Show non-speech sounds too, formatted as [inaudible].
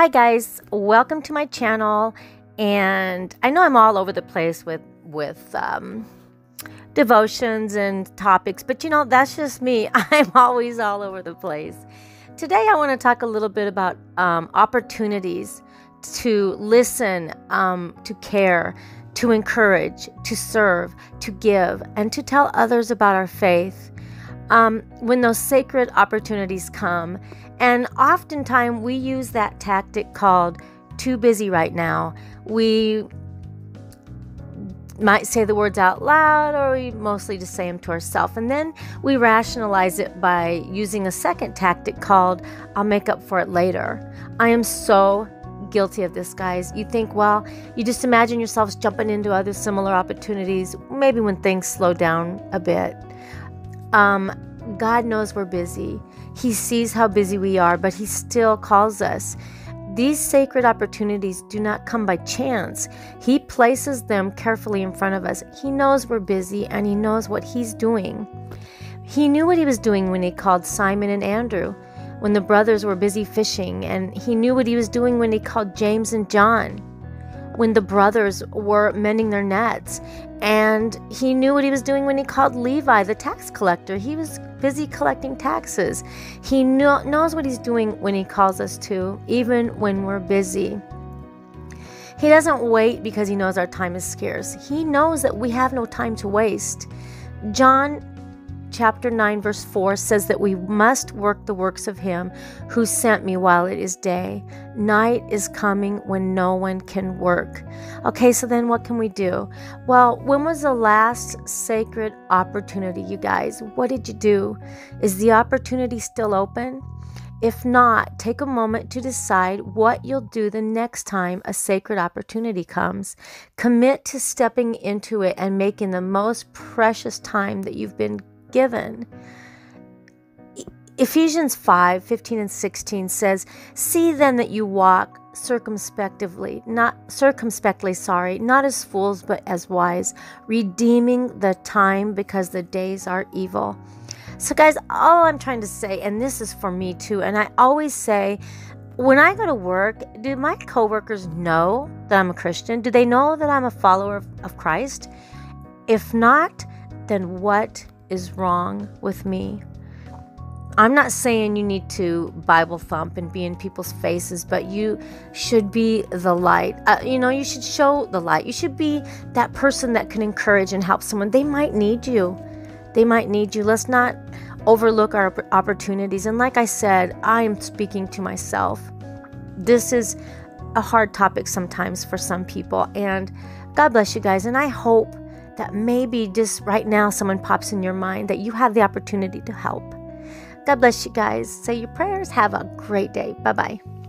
Hi guys, welcome to my channel. And I know I'm all over the place with with um, devotions and topics, but you know that's just me. [laughs] I'm always all over the place. Today I want to talk a little bit about um, opportunities to listen, um, to care, to encourage, to serve, to give, and to tell others about our faith. Um, when those sacred opportunities come, and oftentimes we use that tactic called too busy right now. We might say the words out loud or we mostly just say them to ourselves. And then we rationalize it by using a second tactic called I'll make up for it later. I am so guilty of this, guys. You think, well, you just imagine yourselves jumping into other similar opportunities, maybe when things slow down a bit. Um, God knows we're busy. He sees how busy we are, but He still calls us. These sacred opportunities do not come by chance. He places them carefully in front of us. He knows we're busy and He knows what He's doing. He knew what He was doing when He called Simon and Andrew, when the brothers were busy fishing, and He knew what He was doing when He called James and John, when the brothers were mending their nets. And He knew what He was doing when He called Levi, the tax collector. He was busy collecting taxes. He know, knows what He's doing when He calls us to, even when we're busy. He doesn't wait because He knows our time is scarce. He knows that we have no time to waste. John chapter 9 verse 4 says that we must work the works of him who sent me while it is day. Night is coming when no one can work. Okay so then what can we do? Well when was the last sacred opportunity you guys? What did you do? Is the opportunity still open? If not, take a moment to decide what you'll do the next time a sacred opportunity comes. Commit to stepping into it and making the most precious time that you've been given. Ephesians 5 15 and 16 says, See then that you walk circumspectively, not circumspectly, sorry, not as fools, but as wise, redeeming the time because the days are evil. So, guys, all I'm trying to say, and this is for me too, and I always say, when I go to work, do my coworkers know that I'm a Christian? Do they know that I'm a follower of, of Christ? If not, then what is wrong with me. I'm not saying you need to Bible thump and be in people's faces, but you should be the light. Uh, you know, you should show the light. You should be that person that can encourage and help someone. They might need you. They might need you. Let's not overlook our opportunities. And like I said, I am speaking to myself. This is a hard topic sometimes for some people. And God bless you guys. And I hope that maybe just right now someone pops in your mind that you have the opportunity to help. God bless you guys. Say your prayers. Have a great day. Bye bye.